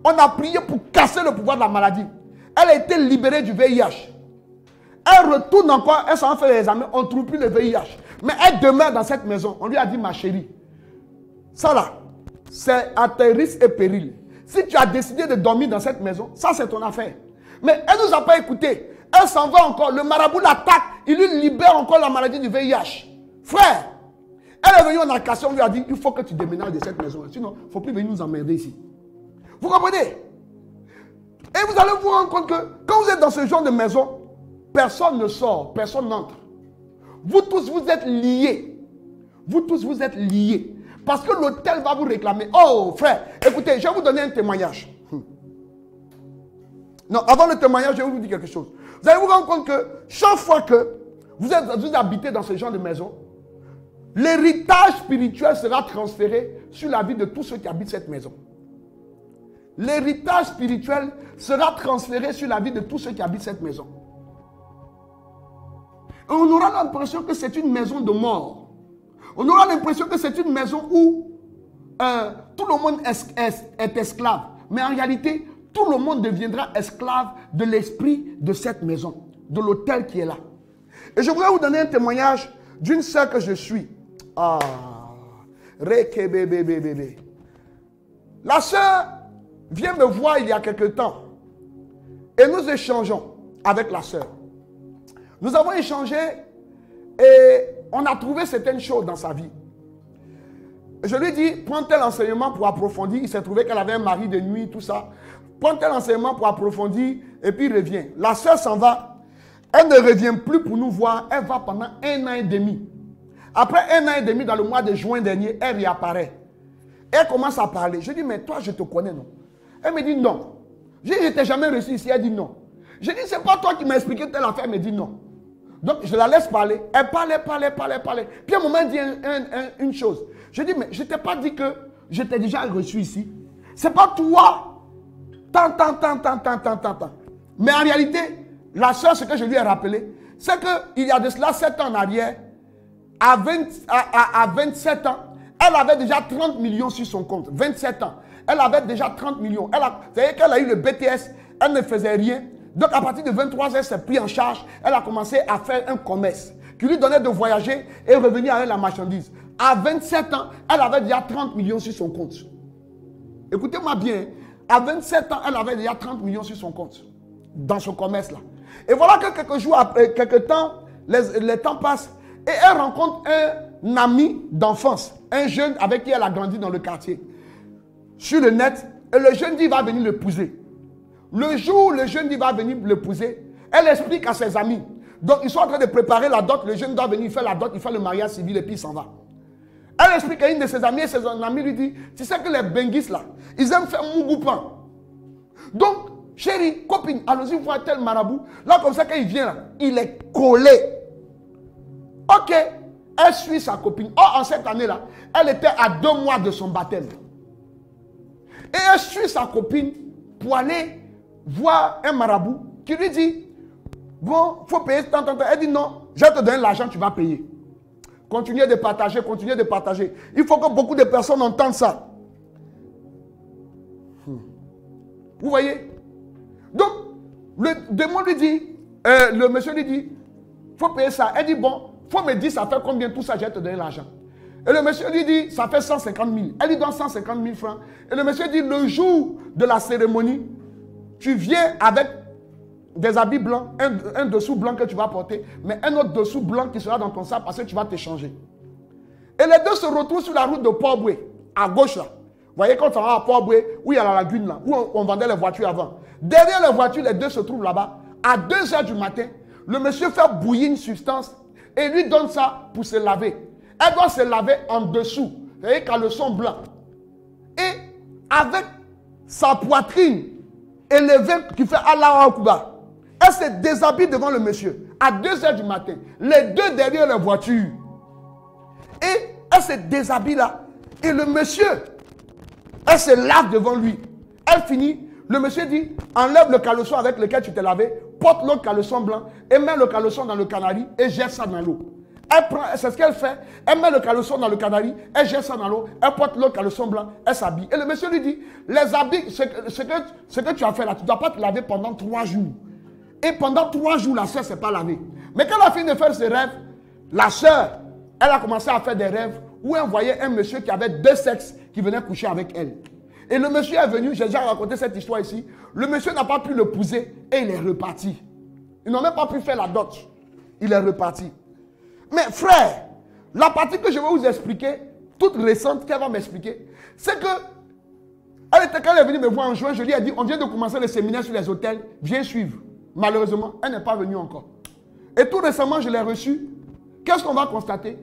On a prié pour casser le pouvoir de la maladie. Elle a été libérée du VIH. Elle retourne encore, elle s'en fait les examens, on ne trouve plus le VIH. Mais elle demeure dans cette maison. On lui a dit, ma chérie, ça là, c'est à tes risques et périls. Si tu as décidé de dormir dans cette maison, ça c'est ton affaire. Mais elle ne nous a pas écouté. Elle s'en va encore. Le marabout l'attaque. Il lui libère encore la maladie du VIH. Frère, elle est venue en acation. On lui a dit il faut que tu déménages de cette maison. Sinon, il ne faut plus venir nous emmerder ici. Vous comprenez? Et vous allez vous rendre compte que quand vous êtes dans ce genre de maison, personne ne sort, personne n'entre. Vous tous, vous êtes liés. Vous tous, vous êtes liés. Parce que l'hôtel va vous réclamer. Oh, frère, écoutez, je vais vous donner un témoignage. Hmm. Non, avant le témoignage, je vais vous dire quelque chose. Vous allez vous rendre compte que chaque fois que vous, êtes, vous habitez dans ce genre de maison, l'héritage spirituel sera transféré sur la vie de tous ceux qui habitent cette maison. L'héritage spirituel sera transféré sur la vie de tous ceux qui habitent cette maison. On aura l'impression que c'est une maison de mort. On aura l'impression que c'est une maison où euh, tout le monde est esclave. Mais en réalité, tout le monde deviendra esclave de l'esprit de cette maison, de l'hôtel qui est là. Et je voudrais vous donner un témoignage d'une sœur que je suis. Ah, rekebebebebe. La sœur vient me voir il y a quelque temps. Et nous échangeons avec la sœur. Nous avons échangé et on a trouvé certaines choses dans sa vie. Je lui dit, prends tel enseignement pour approfondir. Il s'est trouvé qu'elle avait un mari de nuit, tout ça. Prends tel enseignement pour approfondir et puis revient. La soeur s'en va. Elle ne revient plus pour nous voir. Elle va pendant un an et demi. Après un an et demi, dans le mois de juin dernier, elle réapparaît. Elle commence à parler. Je dis, mais toi, je te connais, non? Elle me dit, non. Je dis, je t'ai jamais reçu ici. Elle dit, non. Je dis, c'est pas toi qui m'as expliqué telle affaire. Elle me dit, non. Donc, je la laisse parler. Elle parlait, parlait, parlait, parlait. Puis, à un moment, elle dit un- un- un- une chose. Je dis, mais je t'ai pas dit que je t'ai déjà reçu ici. C'est pas toi. Tant, tant, tant, tant, tant, tant, tant, tant. Mais en réalité, la soeur, ce que je lui ai rappelé, c'est qu'il y a de cela 7 ans en arrière, à, 20 à- à- à 27 ans, elle avait déjà 30 millions sur son compte. 27 ans. Elle avait déjà 30 millions. Elle a, savez qu'elle a eu le BTS, elle ne faisait rien. Donc à partir de 23 ans, elle s'est pris en charge. Elle a commencé à faire un commerce qui lui donnait de voyager et revenir avec la marchandise. À 27 ans, elle avait déjà 30 millions sur son compte. Écoutez-moi bien. À 27 ans, elle avait déjà 30 millions sur son compte. Dans ce commerce-là. Et voilà que quelques jours après, quelques temps, les temps passent. Et elle rencontre un ami d'enfance. Un jeune avec qui elle a grandi dans le quartier. Sur le net. Et le jeune dit va venir l'épouser. Le jour où le jeune dit va venir l'épouser, elle explique à ses amis. Donc ils sont en train de préparer la dot. Le jeune doit venir faire la dot, il fait le mariage civil et puis il s'en va. Elle explique à une de ses amies et ses amis lui dit, tu sais que les benguis là, ils aiment faire mougoupan. Donc, chérie, copine, allons-y voir tel marabout. Là, comme ça, quand il vient là, il est collé. Ok, elle suit sa copine. Oh, en cette année-là, elle était à deux mois de son baptême. Et elle suit sa copine pour aller voir un marabout qui lui dit, bon, il faut payer tant, tant, tant. Elle dit non, je vais te donner l'argent, tu vas payer. Continuez de partager, continuez de partager. Il faut que beaucoup de personnes entendent ça. Hmm. Vous voyez? Donc, le démon lui dit, euh, le monsieur lui dit, il faut payer ça. Elle dit, bon, il faut me dire ça fait combien tout ça, je vais te donner l'argent. Et le monsieur lui dit, ça fait 150 000. Elle lui donne 150 000 francs. Et le monsieur dit, le jour de la cérémonie, tu viens avec des habits blancs, un, dessous blanc que tu vas porter, mais un autre dessous blanc qui sera dans ton sac parce que tu vas t'échanger. Et les deux se retrouvent sur la route de Port-Boué, à gauche là. Vous voyez quand on va à Port-Boué, où il y a la lagune là, où on, on vendait les voitures avant. Derrière les voitures, les deux se trouvent là-bas. À 2 heures du matin, le monsieur fait bouillir une substance et lui donne ça pour se laver. Elle doit se laver en dessous. Caleçon blanc. Et avec sa poitrine élevée qui fait Allah Akbar, elle se déshabille devant le monsieur à 2 heures du matin. Les deux derrière la voiture. Et elle se déshabille là. Et le monsieur, elle se lave devant lui. Elle finit. Le monsieur dit enlève le caleçon avec lequel tu t'es lavé, porte l'autre caleçon blanc et mets le caleçon dans le canari et jette ça dans l'eau. Elle prend, c'est ce qu'elle fait. Elle met le caleçon dans le canari, elle jette ça dans l'eau, elle porte l'autre caleçon blanc, elle s'habille. Et le monsieur lui dit les habits, ce que, que tu as fait là, tu ne dois pas te laver pendant trois jours. Et pendant trois jours, la soeur ne s'est pas lavée. Mais quand elle a fini de faire ses rêves, la soeur, elle a commencé à faire des rêves où elle voyait un monsieur qui avait deux sexes qui venait coucher avec elle. Et le monsieur est venu, j'ai déjà raconté cette histoire ici. Le monsieur n'a pas pu l'épouser et il est reparti. Ils n'ont même pas pu faire la dot. Il est reparti. Mais frère, la partie que je vais vous expliquer, toute récente qu'elle va m'expliquer, c'est que elle était, quand elle est venue me voir en juin, je lui ai dit, on vient de commencer le séminaire sur les hôtels, viens suivre. Malheureusement, elle n'est pas venue encore. Et tout récemment, je l'ai reçue. Qu'est-ce qu'on va constater?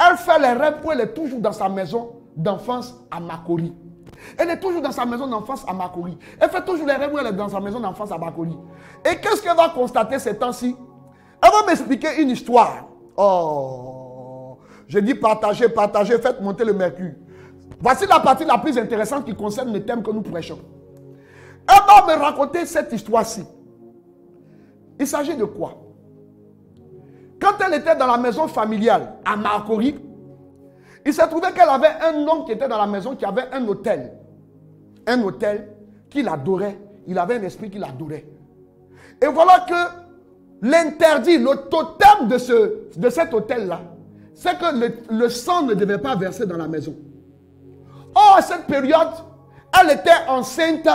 Elle fait les rêves où elle est toujours dans sa maison d'enfance à Makori. Elle est toujours dans sa maison d'enfance à Makori. Elle fait toujours les rêves où elle est dans sa maison d'enfance à Makori. Et qu'est-ce qu'elle va constater ces temps-ci? Elle va m'expliquer une histoire. Oh, je dis partagez, partagez, faites monter le mercure. Voici la partie la plus intéressante qui concerne le thème que nous prêchons. Elle va me raconter cette histoire-ci. Il s'agit de quoi? Quand elle était dans la maison familiale à Marcory, il s'est trouvé qu'elle avait un homme qui était dans la maison qui avait un hôtel. Un hôtel qu'il adorait. Il avait un esprit qu'il adorait. Et voilà que l'interdit, le totem de, ce, de cet hôtel-là, c'est que le, sang ne devait pas verser dans la maison. Or, à cette période, elle était enceinte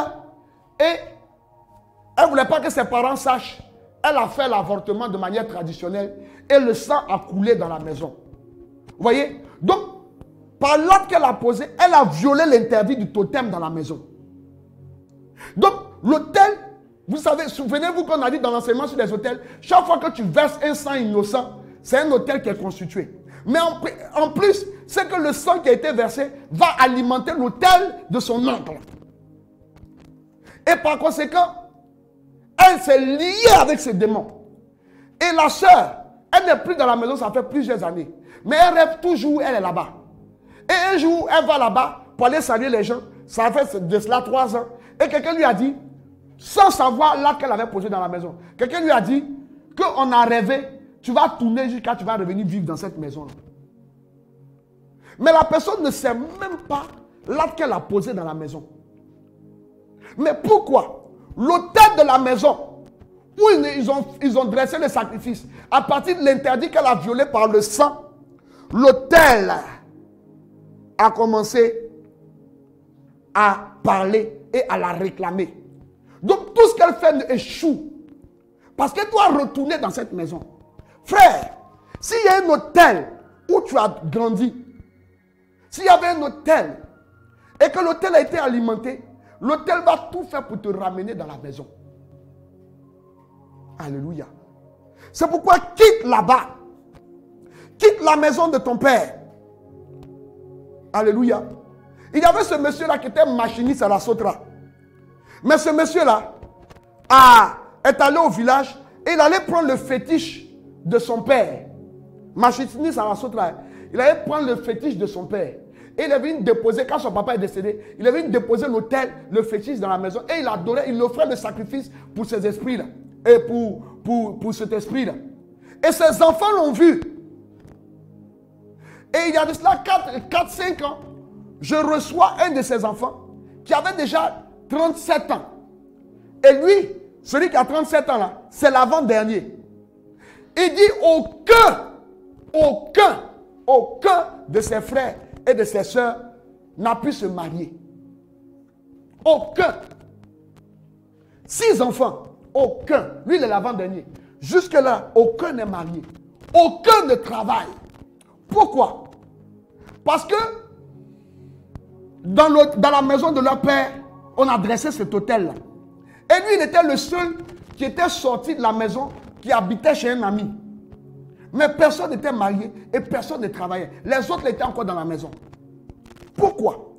et elle ne voulait pas que ses parents sachent. Elle a fait l'avortement de manière traditionnelle et le sang a coulé dans la maison. Vous voyez? Donc, par l'acte qu'elle a posé, elle a violé l'interdit du totem dans la maison. Donc, l'hôtel, vous savez, souvenez-vous qu'on a dit dans l'enseignement sur les hôtels, chaque fois que tu verses un sang innocent, c'est un hôtel qui est constitué. Mais en, plus, c'est que le sang qui a été versé va alimenter l'hôtel de son oncle. Et par conséquent, elle s'est liée avec ces démons. Et la sœur, elle n'est plus dans la maison, ça fait plusieurs années. Mais elle rêve toujours, elle est là-bas. Et un jour, elle va là-bas pour aller saluer les gens. Ça fait de cela trois ans. Et quelqu'un lui a dit, sans savoir là qu'elle avait posé dans la maison, quelqu'un lui a dit qu'on a rêvé, tu vas tourner jusqu'à tu vas revenir vivre dans cette maison-là. Mais la personne ne sait même pas l'acte qu'elle a posé dans la maison. Mais pourquoi? L'hôtel de la maison, où ils ont, ils ont dressé le sacrifice, à partir de l'interdit qu'elle a violé par le sang, l'hôtel a commencé à parler et à la réclamer. Tout ce qu'elle fait échoue. Parce qu'elle doit retourner dans cette maison. Frère, s'il y a un hôtel où tu as grandi, s'il y avait un hôtel et que l'hôtel a été alimenté, l'hôtel va tout faire pour te ramener dans la maison. Alléluia. C'est pourquoi quitte là-bas. Quitte la maison de ton père. Alléluia. Il y avait ce monsieur-là qui était machiniste à la Sotra. Mais ce monsieur-là est allé au village et il allait prendre le fétiche de son père. Machiniste à la Sotra. Il allait prendre le fétiche de son père. Et il est venu déposer, quand son papa est décédé, il est venu déposer l'autel, le fétiche dans la maison. Et il adorait, il offrait le sacrifice pour ces esprits-là. Et pour, pour, pour cet esprit-là. Et ses enfants l'ont vu. Et il y a de cela 4-5 ans, je reçois un de ses enfants qui avait déjà 37 ans. Et lui, celui qui a 37 ans là, c'est l'avant-dernier. Il dit aucun, aucun, aucun de ses frères et de ses sœurs n'a pu se marier. Aucun. Six enfants, aucun. Lui, il est l'avant-dernier. Jusque-là, aucun n'est marié. Aucun ne travaille. Pourquoi? Parce que dans, dans la maison de leur père, on a dressé cet hôtel-là. Et lui, il était le seul qui était sorti de la maison, qui habitait chez un ami. Mais personne n'était marié et personne ne travaillait. Les autres étaient encore dans la maison. Pourquoi?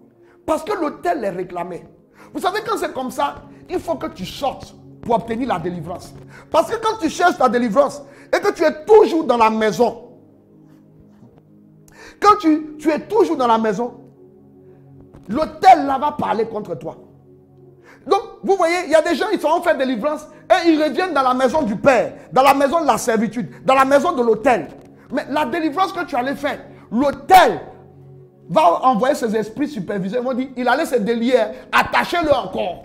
Parce que l'hôtel les réclamait. Vous savez, quand c'est comme ça, il faut que tu sortes pour obtenir la délivrance. Parce que quand tu cherches la délivrance et que tu es toujours dans la maison, quand tu, tu es toujours dans la maison, l'hôtel là va parler contre toi. Donc, vous voyez, il y a des gens, ils sont en fait délivrance et ils reviennent dans la maison du Père, dans la maison de la servitude, dans la maison de l'hôtel. Mais la délivrance que tu allais faire, l'hôtel va envoyer ses esprits superviseurs. Ils vont dire, il allait se délier, attachez-le encore.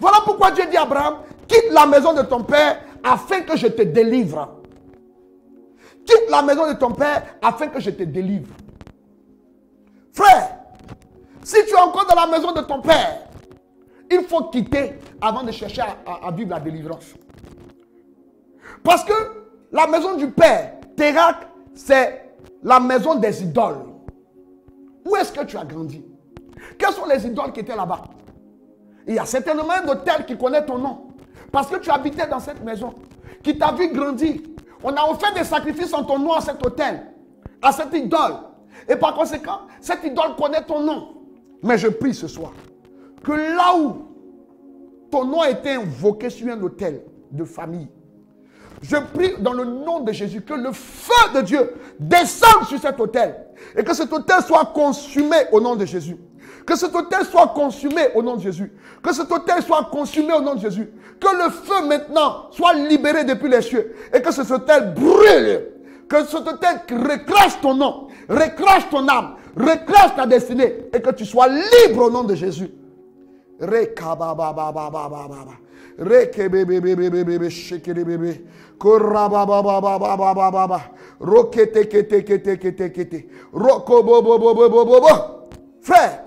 Voilà pourquoi Dieu dit à Abraham, quitte la maison de ton père afin que je te délivre. Quitte la maison de ton père afin que je te délivre. Frère, si tu es encore dans la maison de ton père, il faut quitter avant de chercher à, vivre la délivrance. Parce que la maison du père, Térac, c'est la maison des idoles. Où est-ce que tu as grandi? Quelles sont les idoles qui étaient là-bas? Il y a certainement un hôtel qui connaît ton nom. Parce que tu habitais dans cette maison, qui t'a vu grandir. On a offert des sacrifices en ton nom à cet hôtel, à cette idole. Et par conséquent, cette idole connaît ton nom. Mais je prie ce soir que là où ton nom a été invoqué sur un hôtel de famille, je prie dans le nom de Jésus que le feu de Dieu descende sur cet hôtel et que cet hôtel soit consumé au nom de Jésus. Que cet hôtel soit consumé au nom de Jésus. Que cet hôtel soit consumé au nom de Jésus. Que le feu maintenant soit libéré depuis les cieux et que cet hôtel brûle. Que cet hôtel recrache ton nom, recrache ton âme, recrache ta destinée et que tu sois libre au nom de Jésus. Rokobobobobobobobo. Frère.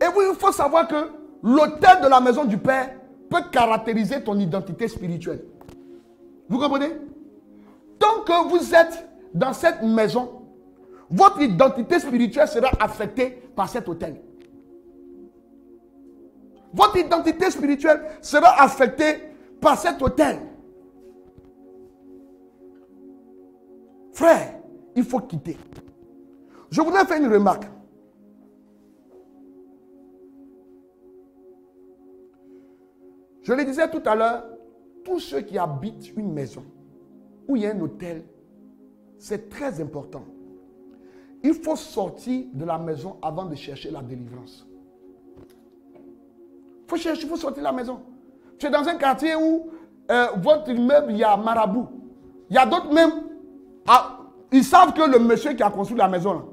Et oui, il faut savoir que l'hôtel de la maison du Père peut caractériser ton identité spirituelle. Vous comprenez? Tant que vous êtes dans cette maison, votre identité spirituelle sera affectée par cet hôtel. Votre identité spirituelle sera affectée par cet hôtel. Frère, il faut quitter. Je voudrais faire une remarque. Je le disais tout à l'heure, tous ceux qui habitent une maison où il y a un hôtel, c'est très important. Il faut sortir de la maison avant de chercher la délivrance. Il faut sortir de la maison. Tu es dans un quartier où euh, votre immeuble, il y a marabout. Il y a d'autres même. ah, ils savent que le monsieur qui a construit la maison,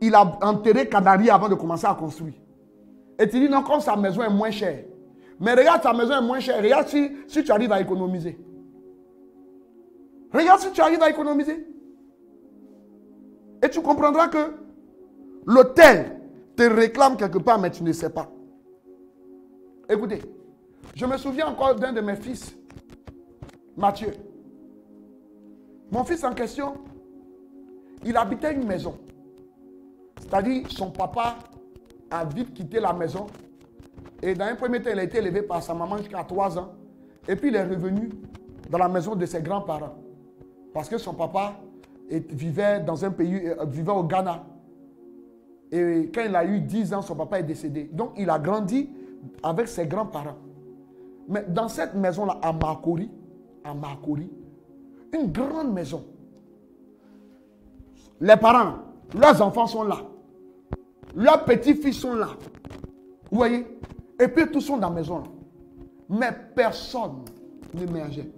il a enterré Canari avant de commencer à construire. Et tu dis non, comme sa maison est moins chère. Mais regarde, sa maison est moins chère. Regarde si, si tu arrives à économiser. Regarde si tu arrives à économiser. Et tu comprendras que l'hôtel te réclame quelque part, mais tu ne sais pas. Écoutez, je me souviens encore d'un de mes fils, Mathieu. Mon fils en question, il habitait une maison. C'est-à-dire, son papa a vite quitté la maison. Et dans un premier temps, il a été élevé par sa maman jusqu'à 3 ans. Et puis, il est revenu dans la maison de ses grands-parents. Parce que son papa est- vivait dans un pays, euh, vivait au Ghana. Et quand il a eu 10 ans, son papa est décédé. Donc, il a grandi avec ses grands-parents. Mais dans cette maison-là, à Makori, à Makori, une grande maison. Les parents, leurs enfants sont là. Leurs petits-fils sont là. Vous voyez? Et puis tous sont dans la maison. Mais personne n'émergeait.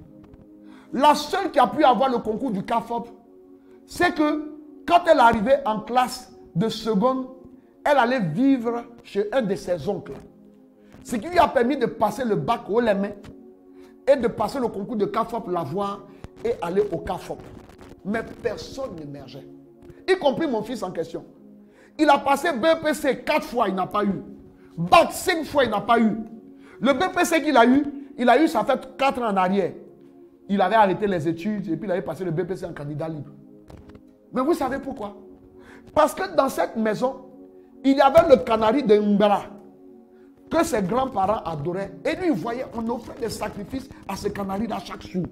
La seule qui a pu avoir le concours du CAFOP, c'est que quand elle arrivait en classe de seconde, elle allait vivre chez un de ses oncles. Ce qui lui a permis de passer le bac haut les mains et de passer le concours de CAFOP, l'avoir et aller au CAFOP. mais personne n'émergeait. Y compris mon fils en question. Il a passé BPC quatre fois, il n'a pas eu. Bac cinq fois, il n'a pas eu. Le BPC qu'il a eu, il a eu, ça fait quatre ans en arrière. Il avait arrêté les études et puis il avait passé le BPC en candidat libre. Mais vous savez pourquoi? Parce que dans cette maison, il y avait le canari de Mbara que ses grands-parents adoraient. Et lui, il voyait, on offrait des sacrifices à ce canari-là chaque jour.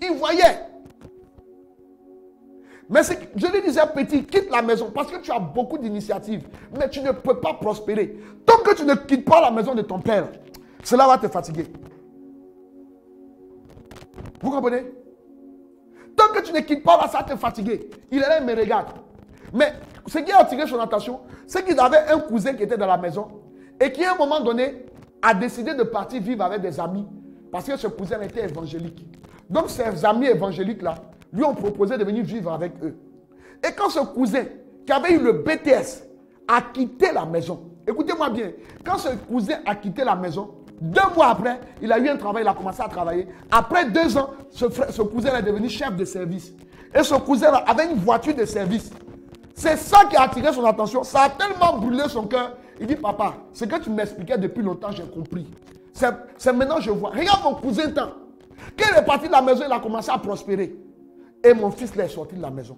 Il voyait. Mais je lui disais, petit, quitte la maison parce que tu as beaucoup d'initiatives. Mais tu ne peux pas prospérer. Tant que tu ne quittes pas la maison de ton père, cela va te fatiguer. Vous comprenez? Tant que tu ne quittes pas là, ça te fatiguer. Il est là, il me regarde. Mais ce qui a attiré son attention, c'est qu'il avait un cousin qui était dans la maison et qui, à un moment donné, a décidé de partir vivre avec des amis parce que ce cousin était évangélique. Donc, ses amis évangéliques-là lui ont proposé de venir vivre avec eux. Et quand ce cousin, qui avait eu le BTS, a quitté la maison, écoutez-moi bien, quand ce cousin a quitté la maison, deux mois après, il a eu un travail, il a commencé à travailler. Après deux ans, ce, cousin est devenu chef de service. Et ce cousin avait une voiture de service. C'est ça qui a attiré son attention. Ça a tellement brûlé son cœur. Il dit, papa, ce que tu m'expliquais depuis longtemps, j'ai compris. C'est maintenant que je vois. Regarde mon cousin tant. Quand il est parti de la maison, il a commencé à prospérer. Et mon fils là, est sorti de la maison.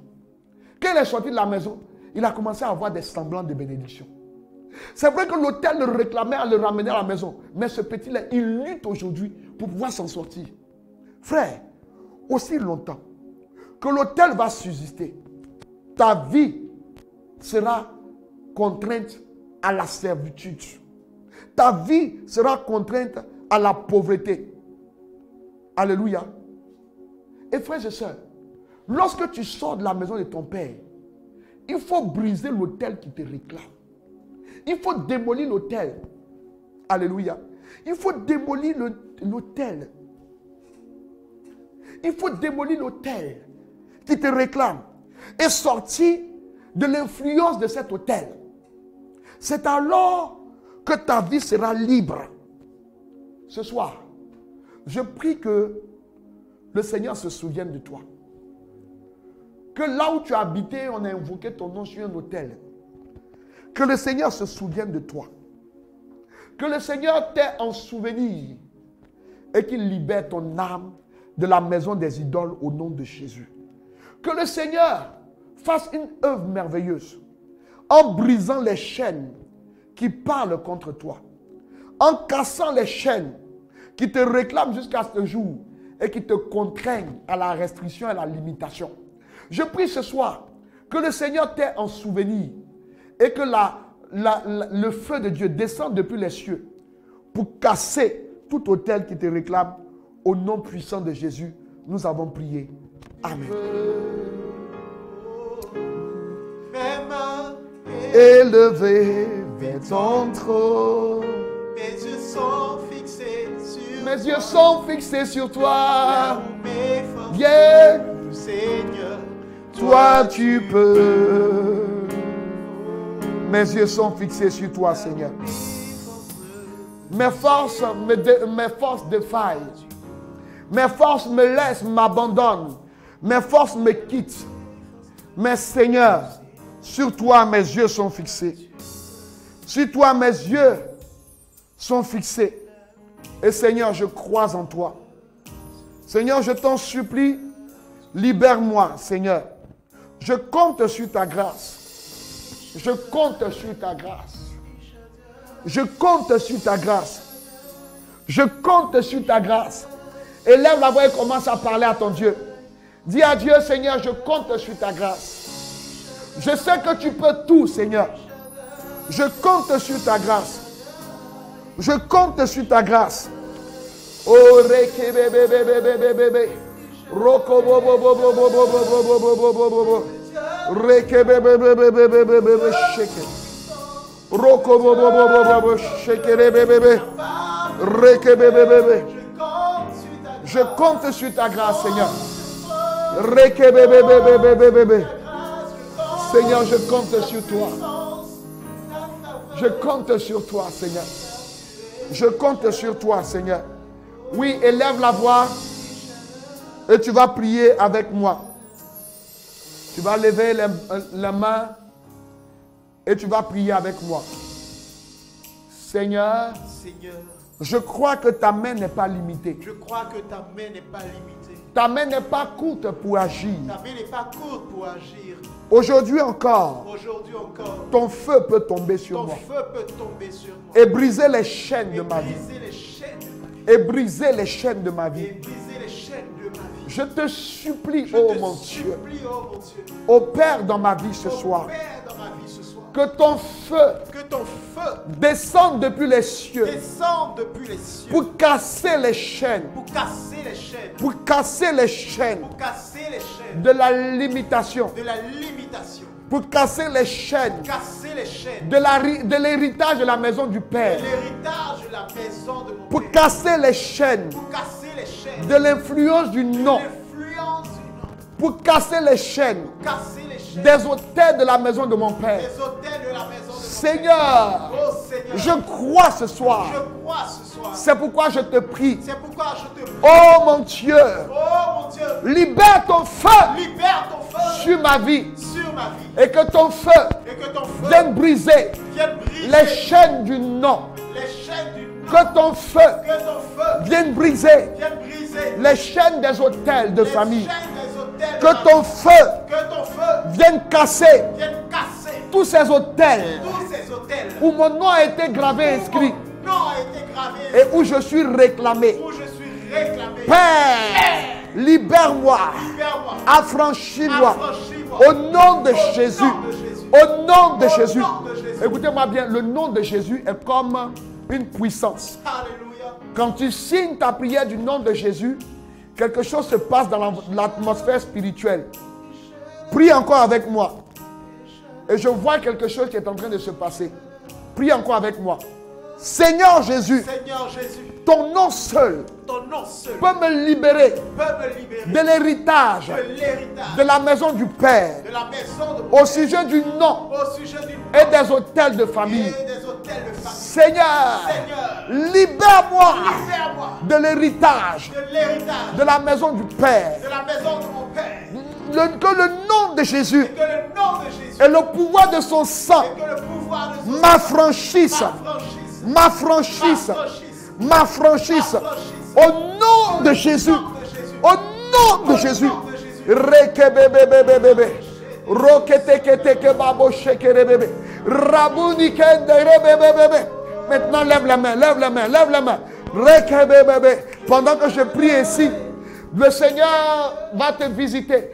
Quand il est sorti de la maison, il a commencé à avoir des semblants de bénédiction. C'est vrai que l'hôtel le réclamait à le ramener à la maison. Mais ce petit-là, il lutte aujourd'hui pour pouvoir s'en sortir. Frère, aussi longtemps que l'hôtel va subsister, ta vie sera contrainte à la servitude. Ta vie sera contrainte à la pauvreté. Alléluia. Et frères et sœurs, lorsque tu sors de la maison de ton père, il faut briser l'hôtel qui te réclame. Il faut démolir l'hôtel. Alléluia. Il faut démolir l'hôtel. Il faut démolir l'hôtel qui te réclame et sortir de l'influence de cet hôtel. C'est alors que ta vie sera libre. Ce soir, je prie que le Seigneur se souvienne de toi. Que là où tu as habité, on a invoqué ton nom sur un hôtel. Que le Seigneur se souvienne de toi. Que le Seigneur t'ait en souvenir et qu'il libère ton âme de la maison des idoles au nom de Jésus. Que le Seigneur fasse une œuvre merveilleuse en brisant les chaînes qui parlent contre toi, en cassant les chaînes qui te réclament jusqu'à ce jour et qui te contraignent à la restriction et à la limitation. Je prie ce soir que le Seigneur t'ait en souvenir et que la- la- la- le feu de Dieu descende depuis les cieux pour casser tout autel qui te réclame. Au nom puissant de Jésus, nous avons prié. Amen. Mes mains Élevé vers ton trône. mes yeux sont fixés sur Mes yeux sont fixés sur toi. Viens, Seigneur. toi tu peux. Mes yeux sont fixés sur toi, Seigneur. Mes forces mes forces défaillent. Mes forces me laissent, m'abandonnent. Mes forces me quittent. Mais Seigneur, sur toi mes yeux sont fixés. Sur toi mes yeux sont fixés. Et Seigneur, je crois en toi. Seigneur, je t'en supplie, libère-moi, Seigneur. Je compte sur ta grâce. Je compte sur ta grâce. Je compte sur ta grâce. Je compte sur ta grâce. Élève la voix et commence à parler à ton Dieu. Dis à Dieu, Seigneur, je compte sur ta grâce. Je sais que tu peux tout, Seigneur. Je compte sur ta grâce. Je compte sur ta grâce. Oh, reke bebe bebe bebe Je compte sur ta grâce, Seigneur. Seigneur, je compte sur toi. Je compte sur toi, Seigneur. Je compte sur toi, Seigneur. Oui, élève la voix et tu vas prier avec moi. Tu vas lever la, la main et tu vas prier avec moi. Seigneur, Seigneur, je crois que ta main n'est pas limitée. je crois que ta main n'est pas limitée. Ta main n'est pas courte pour agir. Ta main n'est pas courte pour agir. Aujourd'hui encore, Aujourd'hui encore, ton feu peut tomber sur ton moi feu peut tomber sur moi. et briser les chaînes Et de ma vie. briser les chaînes de ma vie. Et briser les chaînes de ma Et vie. briser Je te supplie, Je oh te mon Dieu, supplie, oh mon Dieu, opère dans ma vie ce soir. Père dans ma vie ce soir, Que ton feu que ton feu descende depuis les cieux. descende depuis les cieux. Pour casser les chaînes, pour casser les chaînes, pour casser les chaînes. Pour casser les chaînes. De la limitation, de la limitation, pour casser les chaînes. Casser les chaînes. De l'héritage de la maison du de Père, l'héritage de la maison de mon pour Père, casser les chaînes. Pour casser les chaînes de l'influence du nom, pour casser les chaînes casser les chaînes des hôtels de la maison de mon Père. des de la maison de mon Seigneur, Père. Oh Seigneur, je crois ce soir. je crois ce soir. C'est pourquoi je te prie. C'est pourquoi je te prie. Oh mon Dieu, Oh mon Dieu, libère ton feu libère ton feu sur ma vie sur ma vie et que ton feu et que ton feu vienne briser vienne briser les chaînes du nom. les chaînes du nom. Que ton feu Que ton feu vienne briser vienne briser les chaînes des hôtels de famille. hôtels. Que ton feu que ton feu vienne casser vienne casser tous ces hôtels tous ces hôtels où mon nom a été gravé, inscrit été gravé et où je suis réclamé. où je suis réclamé. Père, libère-moi, affranchis-moi au nom de Au Jésus. nom de Jésus. Au nom de Au Jésus. nom de Jésus. Écoutez-moi bien, le nom de Jésus est comme une puissance. Alléluia. Quand tu signes ta prière du nom de Jésus, quelque chose se passe dans l'atmosphère spirituelle. Prie encore avec moi. Et je vois quelque chose qui est en train de se passer. Prie encore avec moi. Seigneur Jésus, Seigneur Jésus, ton nom seul ton nom seul peut me libérer peut me libérer de l'héritage de la maison du Père de la maison de mon au sujet du nom au sujet du et des hôtels de famille. et des hôtels de famille. Seigneur, Seigneur, libère-moi de l'héritage de la maison du Père. de la maison de mon Père. Le- que le nom de Jésus Que le nom de Jésus et le pouvoir de son sang et m'affranchissent, m'affranchisse, m'affranchissent, m'affranchisse, m'affranchissent. m'affranchisse. Au nom de Jésus, au nom de Jésus. Maintenant, lève la main, lève la main, lève la main. Pendant que je prie ici, le Seigneur va te visiter.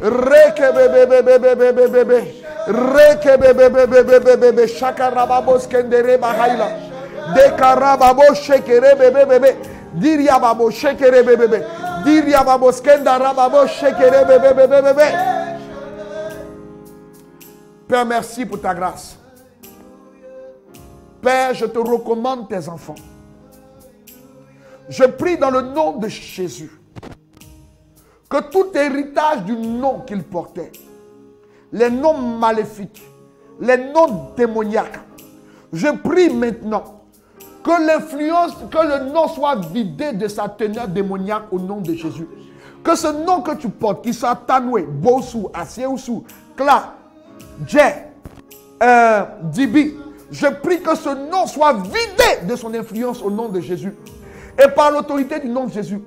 Rekebebebebebebebebe. Rekebebebebebebebe. Shakarababos kendere bahaila. Dekarababo shekerebebebebe. Diriababo shekerebebebe. Diriababo skendarababo shekerebebebebebe. Père, merci pour ta grâce. Père, je te recommande tes enfants. Je prie dans le nom de Jésus que tout héritage du nom qu'il portait, les noms maléfiques, les noms démoniaques, je prie maintenant que l'influence, que le nom soit vidé de sa teneur démoniaque au nom de Jésus. Que ce nom que tu portes, qu'il soit Tanoué, Bossou, Asieussou, Kla, Dje, euh, Dibi, je prie que ce nom soit vidé de son influence au nom de Jésus. Et par l'autorité du nom de Jésus,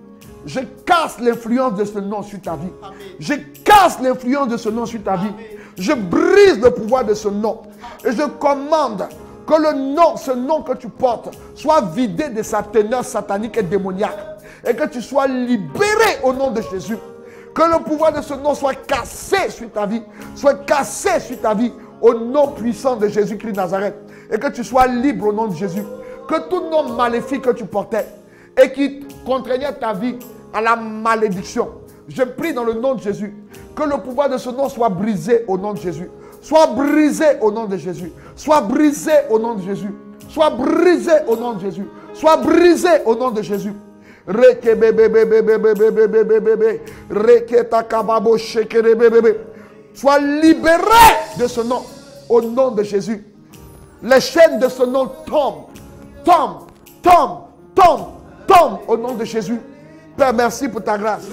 je casse l'influence de ce nom sur ta vie. Je casse l'influence de ce nom sur ta vie. Je brise le pouvoir de ce nom. Et je commande que le nom, ce nom que tu portes, soit vidé de sa teneur satanique et démoniaque. Et que tu sois libéré au nom de Jésus. Que le pouvoir de ce nom soit cassé sur ta vie. Soit cassé sur ta vie au nom puissant de Jésus-Christ Nazareth. Et que tu sois libre au nom de Jésus. Que tout nom maléfique que tu portais et qui contraignant ta vie à la malédiction. Je prie dans le nom de Jésus que le pouvoir de ce nom soit brisé au nom de Jésus. Soit brisé au nom de Jésus. Soit brisé au nom de Jésus. Soit brisé au nom de Jésus. Soit brisé au nom de Jésus. Sois libéré de ce nom au nom de Jésus. Les chaînes de ce nom tombent, tombent, tombent, tombent tombe au nom de Jésus. Père, merci pour ta grâce.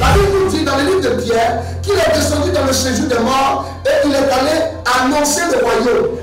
La divinité dans les de Pierre, qu'il est descendu dans le séjour des morts et il est allé annoncer le royaume.